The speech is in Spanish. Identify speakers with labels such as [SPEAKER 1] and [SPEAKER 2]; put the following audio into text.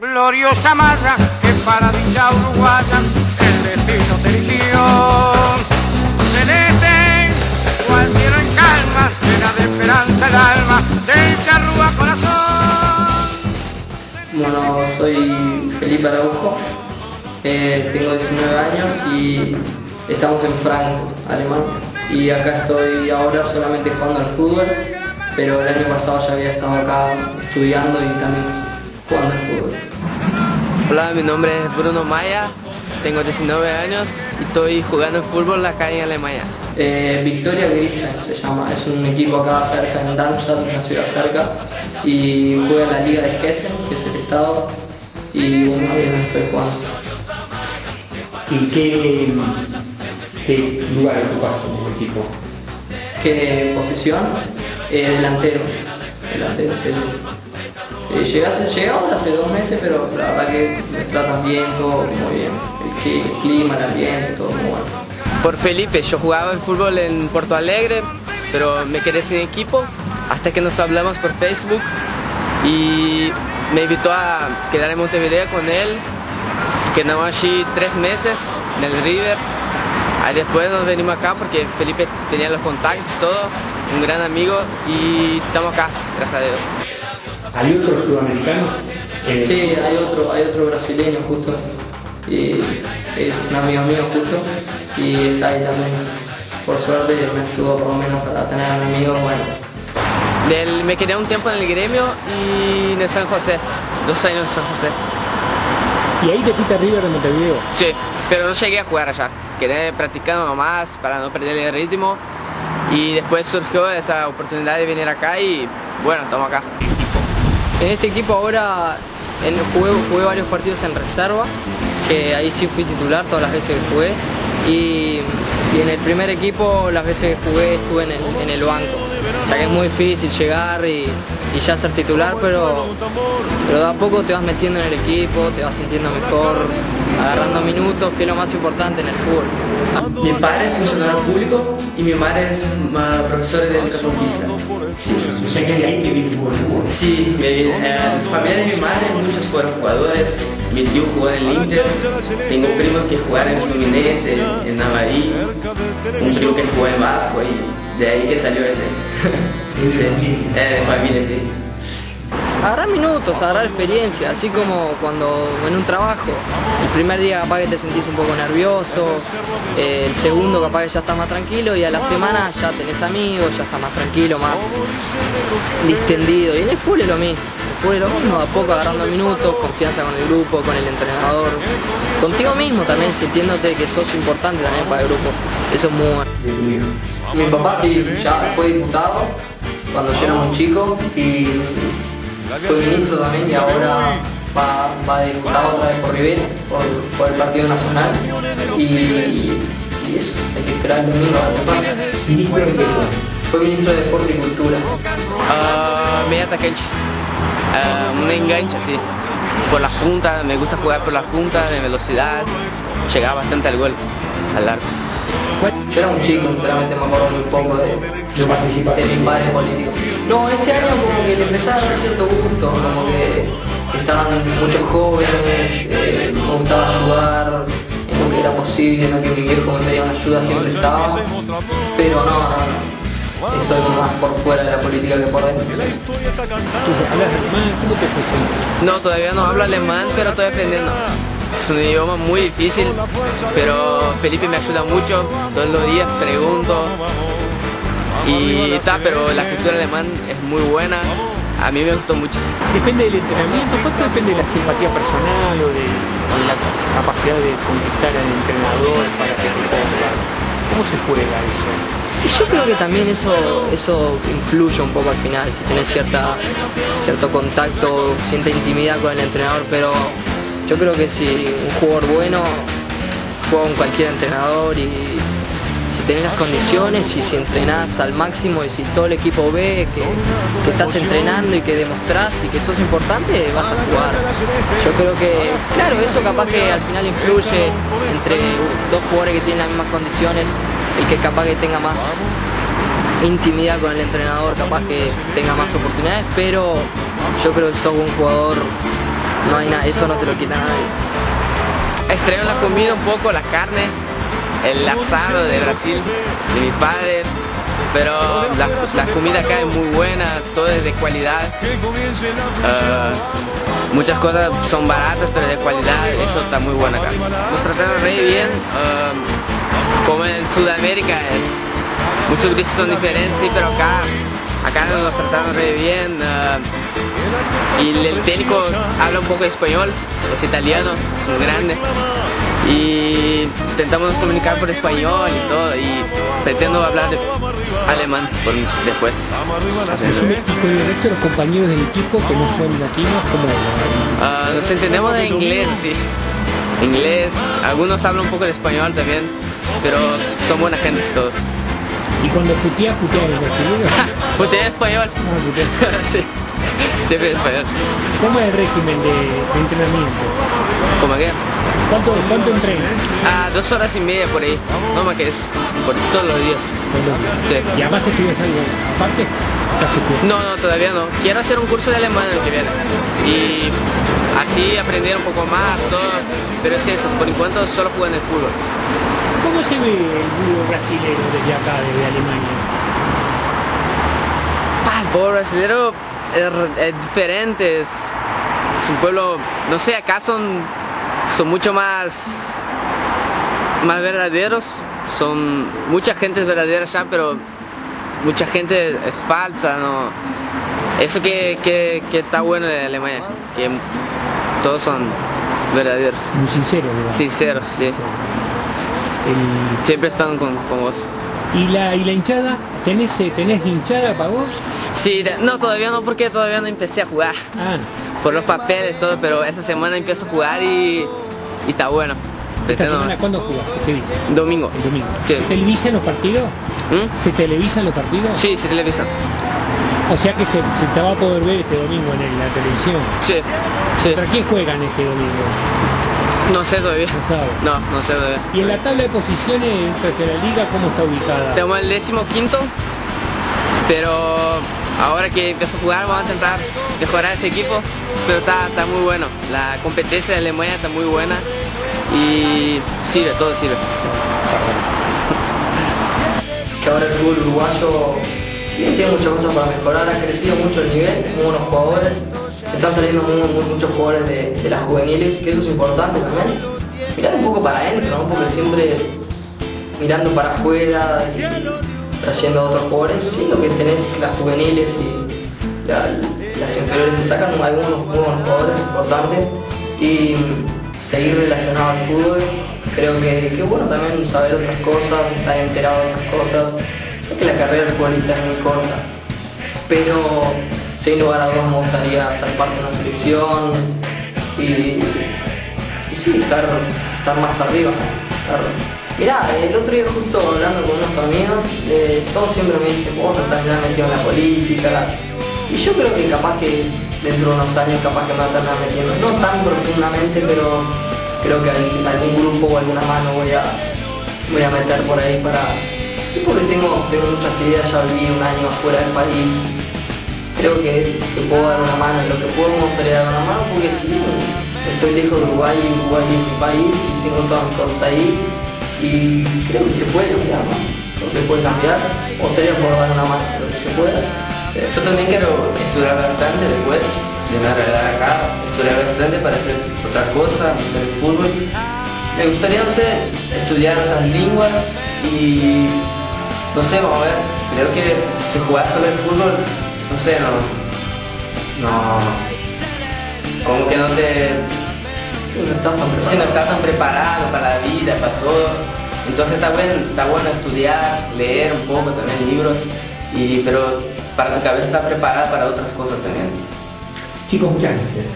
[SPEAKER 1] Gloriosa malla que para dicha uruguaya el destino te eligió. Celeste, cual cielo en calma, llena de esperanza el alma del charrúa corazón.
[SPEAKER 2] Bueno, soy Felipe Araujo, eh, tengo 19 años y estamos en Frankfurt, Alemania. Y acá estoy ahora solamente jugando al fútbol, pero el año pasado ya había estado acá estudiando y también jugando al fútbol.
[SPEAKER 3] Hola, mi nombre es Bruno Maya, tengo 19 años y estoy jugando fútbol acá en Alemania.
[SPEAKER 2] Eh, Victoria Griffin se llama, es un equipo acá cerca en Darmstadt, una ciudad cerca, y juega en la Liga de Hessen, que es el estado, y bueno, ahí estoy jugando.
[SPEAKER 4] ¿Y qué, qué lugar ocupas en el equipo?
[SPEAKER 2] ¿Qué posición? Eh, delantero. Delantero, sí. Llegué, hace, ahora hace dos meses, pero la verdad que me tratan bien, todo muy bien. El clima, el ambiente, todo muy bueno.
[SPEAKER 3] Por Felipe, yo jugaba en fútbol en Porto Alegre, pero me quedé sin equipo hasta que nos hablamos por Facebook y me invitó a quedar en Montevideo con él. Quedamos allí tres meses en el River. Ahí después nos venimos acá porque Felipe tenía los contactos, todo, un gran amigo y estamos acá, gracias a Dios.
[SPEAKER 4] ¿Hay otro sudamericano? Eh,
[SPEAKER 2] Sí, hay otro, hay otro brasileño justo, y es un amigo mío justo, y está ahí también. Por suerte me ayudó por lo menos para tener un amigo bueno.
[SPEAKER 3] Del- me quedé un tiempo en el gremio y en el San José, dos años en San José.
[SPEAKER 4] ¿Y ahí te fuiste a River de Montevideo?
[SPEAKER 3] Sí, pero no llegué a jugar allá. Quedé practicando nomás para no perder el ritmo. Y después surgió esa oportunidad de venir acá y bueno, estamos acá.
[SPEAKER 2] En este equipo ahora en, jugué, jugué varios partidos en reserva, que ahí sí fui titular todas las veces que jugué. Y, en el primer equipo las veces que jugué estuve en el, en el banco. Ya que es muy difícil llegar y, y ya ser titular, pero, pero de a poco te vas metiendo en el equipo, te vas sintiendo mejor, agarrando minutos, que es lo más importante en el fútbol.
[SPEAKER 3] Mi padre es funcionario público y mi madre es ma- profesora de educación física.
[SPEAKER 4] O sea que de ahí te viene el fútbol.
[SPEAKER 3] Sí, mi, eh, la familia de mi madre, muchos fueron jugadores. Mi tío jugó en el Inter. Tengo primos que jugaron en Fluminense, en Navarí. Un primo que jugó en Vasco y de ahí que salió ese.
[SPEAKER 4] De
[SPEAKER 3] Sí,
[SPEAKER 4] familia.
[SPEAKER 3] eh, de familia, sí.
[SPEAKER 2] Agarrar minutos, agarrar experiencia, así como cuando en un trabajo, el primer día capaz que te sentís un poco nervioso, eh, el segundo capaz que ya estás más tranquilo y a la semana ya tenés amigos, ya estás más tranquilo, más distendido. Y en el fútbol es lo mismo, el fútbol es lo mismo, a poco agarrando minutos, confianza con el grupo, con el entrenador, contigo mismo también, sintiéndote que sos importante también para el grupo. Eso es muy bueno. Mi papá sí, ya fue diputado cuando yo era muy chico y fue ministro también y ahora va, va diputado otra vez por Rivera, por, por el Partido Nacional y, y eso, hay que esperar el domingo a ver qué pasa.
[SPEAKER 4] ¿Ministro de qué fue?
[SPEAKER 2] Fue ministro de Deporte y Cultura.
[SPEAKER 3] Ah, media atacante. Ah, una engancha, sí. Por la punta, me gusta jugar por la punta, de velocidad. Llegaba bastante al gol, al arco.
[SPEAKER 2] Yo era un chico, sinceramente me acuerdo muy poco de,
[SPEAKER 4] ¿No participaste?
[SPEAKER 2] de mi padre político. No, este año como que le empezaba a dar cierto gusto, como que estaban muchos jóvenes, eh, me gustaba ayudar en lo que era posible, en lo que mi viejo me pedía una ayuda siempre estaba, pero no, no, no. estoy más por fuera de la política que por dentro.
[SPEAKER 4] Entonces, ¿hablas alemán? ¿Cómo te
[SPEAKER 3] No, todavía no hablo alemán, pero estoy aprendiendo. Es un idioma muy difícil, pero Felipe me ayuda mucho. Todos los días pregunto. Y está, pero la cultura alemán es muy buena. A mí me gustó mucho.
[SPEAKER 4] Depende del entrenamiento, ¿cuánto depende de la simpatía personal o de, de la capacidad de conquistar al entrenador para que te pueda jugar? ¿Cómo se juega eso?
[SPEAKER 2] Y yo creo que también eso, eso influye un poco al final, si tenés cierta, cierto contacto, cierta intimidad con el entrenador, pero yo creo que si un jugador bueno juega con cualquier entrenador y si tenés las condiciones y si entrenás al máximo y si todo el equipo ve que, estás entrenando y que demostrás y que sos importante, vas a jugar. Yo creo que, claro, eso capaz que al final influye entre dos jugadores que tienen las mismas condiciones, el que capaz que tenga más intimidad con el entrenador, capaz que tenga más oportunidades, pero yo creo que sos un jugador no hay nada, eso no te lo quita nadie.
[SPEAKER 3] Extraño la comida un poco, la carne, el asado de Brasil, de mi padre, pero la, comida acá es muy buena, todo es de calidad. Ah, muchas cosas son baratas, pero de calidad, eso está muy bueno acá. Nos trataron re bien, ah, como en Sudamérica, muchos grises son diferentes, pero acá, acá nos trataron re bien. ah, y el técnico habla un poco de español, es italiano, es muy grande. Y intentamos comunicar por español y todo, y pretendo hablar de alemán por, después.
[SPEAKER 4] Con el resto de los compañeros del equipo que no son latinos, ¿cómo hablan?
[SPEAKER 3] Ah, nos entendemos de inglés, sí. Inglés, algunos hablan un poco de español también, pero son buena gente todos.
[SPEAKER 4] Y cuando puteas, puteas en brasileño.
[SPEAKER 3] Es español.
[SPEAKER 4] Ah,
[SPEAKER 3] sí, siempre español.
[SPEAKER 4] ¿Cómo es el régimen de, de entrenamiento?
[SPEAKER 3] ¿Cómo que?
[SPEAKER 4] ¿Cuánto, cuánto entrenas?
[SPEAKER 3] Ah, dos horas y media por ahí, no más que eso, por todos los días. Sí.
[SPEAKER 4] Y además estudias algo aparte.
[SPEAKER 3] No, no, todavía no. Quiero hacer un curso de alemán el que viene. Y así aprender un poco más, todo. Pero es eso, por enquanto solo juego en el fútbol.
[SPEAKER 4] ¿Cómo se ve el fútbol brasileño desde acá, desde Alemania?
[SPEAKER 3] Pa, el pueblo brasileño es, es diferente, es, es un pueblo, no sé, acá son, son mucho más, más verdaderos, son mucha gente es verdadera allá, pero mucha gente es falsa, ¿no? Eso que, que, que está bueno de Alemania, que todos son verdaderos,
[SPEAKER 4] Muy sincero, digamos.
[SPEAKER 3] sinceros, sí.
[SPEAKER 4] Sincero. El-
[SPEAKER 3] Siempre están con, con vos.
[SPEAKER 4] ¿Y la, ¿Y la hinchada? ¿Tenés, eh, ¿Tenés hinchada para vos?
[SPEAKER 3] Sí, de- no, todavía no, porque todavía no empecé a jugar.
[SPEAKER 4] Ah,
[SPEAKER 3] por los papeles, todo, pero esta semana empiezo a jugar y, y está bueno.
[SPEAKER 4] ¿esta
[SPEAKER 3] Pretendo-
[SPEAKER 4] semana cuándo jugás? ¿Qué día?
[SPEAKER 3] Domingo.
[SPEAKER 4] El domingo.
[SPEAKER 3] Sí.
[SPEAKER 4] ¿Se televisan los partidos?
[SPEAKER 3] ¿Mm?
[SPEAKER 4] ¿Se televisan los partidos?
[SPEAKER 3] Sí, sí, televisa.
[SPEAKER 4] O sea que se, se te va a poder ver este domingo en el- la televisión.
[SPEAKER 3] Sí, sí.
[SPEAKER 4] ¿Para quién juegan este domingo?
[SPEAKER 3] No sé todavía.
[SPEAKER 4] No sabe.
[SPEAKER 3] No, no sé todavía.
[SPEAKER 4] Y en la tabla de posiciones entre la liga, ¿cómo está ubicada?
[SPEAKER 3] Tenemos el décimo quinto, pero ahora que empiezo a jugar vamos a intentar mejorar ese equipo, pero está, está muy bueno. La competencia de Alemania está muy buena y sirve, todo sirve.
[SPEAKER 2] que ahora el fútbol uruguayo, si tiene muchas cosas para mejorar, ha crecido mucho el nivel, muy buenos jugadores, están saliendo muchos jugadores de, las juveniles, que eso es importante también. Mirar un poco para adentro, porque siempre mirando para afuera trayendo a otros jugadores, siendo que tenés las juveniles y la- las inferiores que sacan algunos buenos jugadores importantes y seguir relacionado al fútbol. Creo que, es bueno también saber otras cosas, estar enterado de otras cosas. Sé que la carrera del futbolista es muy corta, pero sin lugar a dudas me gustaría ser parte de una selección y, y sí, estar, estar más arriba. estar- Mirá, el otro día justo hablando con unos amigos, eh, todos siempre me dicen, vos no estás metido en la política. Y yo creo que capaz que dentro de unos años capaz que me voy a terminar metiendo, no tan profundamente, pero creo que al- algún grupo o alguna mano voy a, voy a meter por ahí para... Sí, porque tengo, tengo muchas ideas, ya viví un año afuera del país, creo que, puedo dar una mano, en lo que puedo me dar una mano porque si estoy lejos de Uruguay Uruguay es mi país y tengo todas mis cosas ahí y creo que se puede cambiar, ¿no? Todo se puede cambiar, o sería por dar una mano, lo que se pueda. Sí.
[SPEAKER 3] Yo también quiero estudiar bastante después de la realidad acá, estudiar bastante para hacer otra cosa, sé, el fútbol. Me gustaría, no sé, estudiar otras lenguas y no sé, vamos a ver, creo que si jugás solo el fútbol, no sé, no, no, como que no te, si no estás tan preparado para la vida, para todo. Entonces está bueno, está bueno estudiar, leer un poco también libros, y, pero para tu cabeza está preparada para otras cosas también.
[SPEAKER 4] Chicos, muchas gracias.